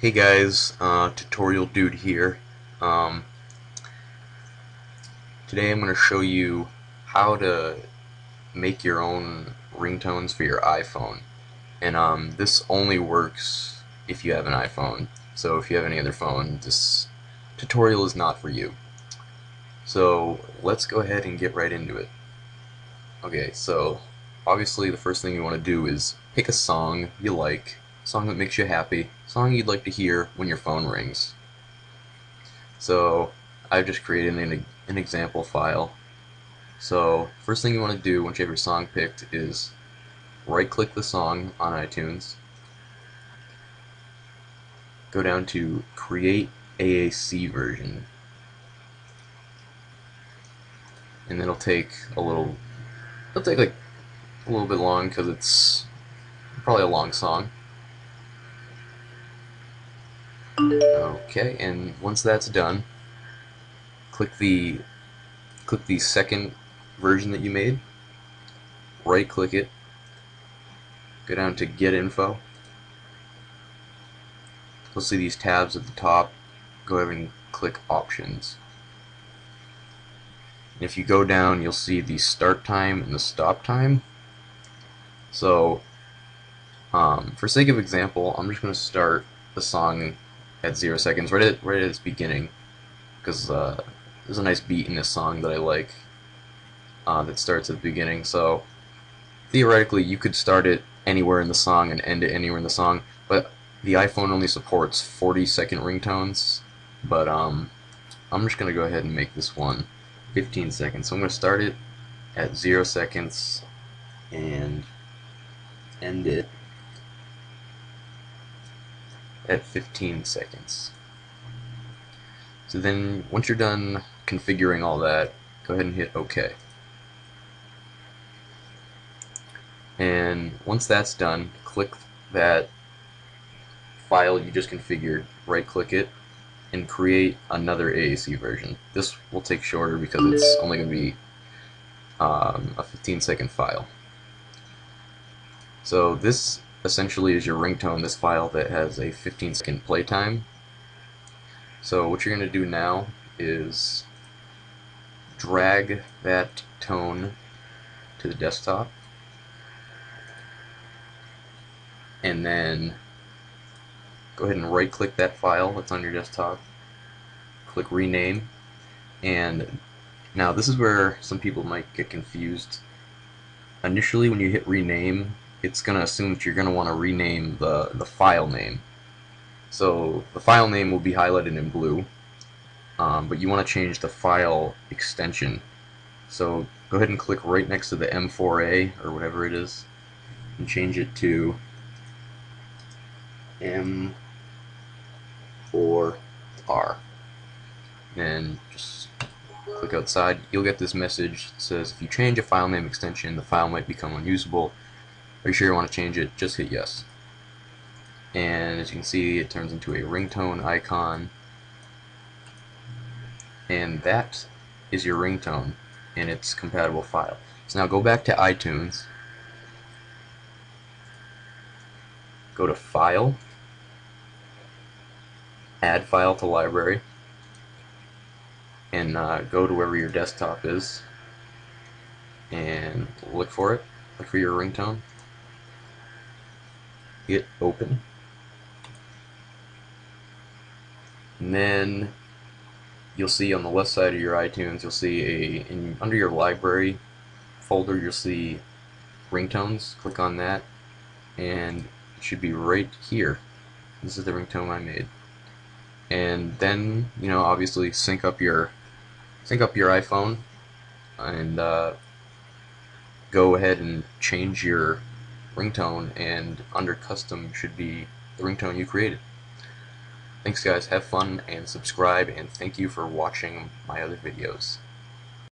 Hey guys, uh, Tutorial Dude here. Um, today I'm going to show you how to make your own ringtones for your iPhone. And um, this only works if you have an iPhone. So if you have any other phone, this tutorial is not for you. So let's go ahead and get right into it. Okay, so obviously the first thing you want to do is pick a song you like song that makes you happy, song you'd like to hear when your phone rings. So I've just created an, an example file. So first thing you want to do once you have your song picked is right click the song on iTunes, go down to create AAC version and it'll take a little it'll take like a little bit long because it's probably a long song Okay, and once that's done, click the click the second version that you made, right click it, go down to get info. You'll see these tabs at the top. Go ahead and click options. And if you go down, you'll see the start time and the stop time. So, um, for sake of example, I'm just going to start the song at zero seconds, right at right at its beginning, because uh, there's a nice beat in this song that I like uh, that starts at the beginning. So theoretically, you could start it anywhere in the song and end it anywhere in the song, but the iPhone only supports 40 second ringtones. But um, I'm just gonna go ahead and make this one 15 seconds. So I'm gonna start it at zero seconds and end it at 15 seconds. So then once you're done configuring all that, go ahead and hit OK. And once that's done, click that file you just configured, right click it, and create another AAC version. This will take shorter because it's only going to be um, a 15 second file. So this essentially is your ringtone, this file that has a 15 second playtime. So what you're going to do now is drag that tone to the desktop and then go ahead and right click that file that's on your desktop click rename and now this is where some people might get confused initially when you hit rename it's going to assume that you're going to want to rename the, the file name. So the file name will be highlighted in blue, um, but you want to change the file extension. So go ahead and click right next to the M4A or whatever it is and change it to M4R. And just click outside. You'll get this message that says if you change a file name extension, the file might become unusable are you sure you want to change it? Just hit yes. And as you can see, it turns into a ringtone icon. And that is your ringtone in its compatible file. So now go back to iTunes. Go to File, Add File to Library, and uh, go to wherever your desktop is and look for it. Look for your ringtone hit open. And then you'll see on the left side of your iTunes, you'll see a, in, under your library folder, you'll see ringtones. Click on that, and it should be right here. This is the ringtone I made. And then, you know, obviously sync up your sync up your iPhone, and uh, go ahead and change your ringtone and under custom should be the ringtone you created. Thanks guys, have fun and subscribe and thank you for watching my other videos.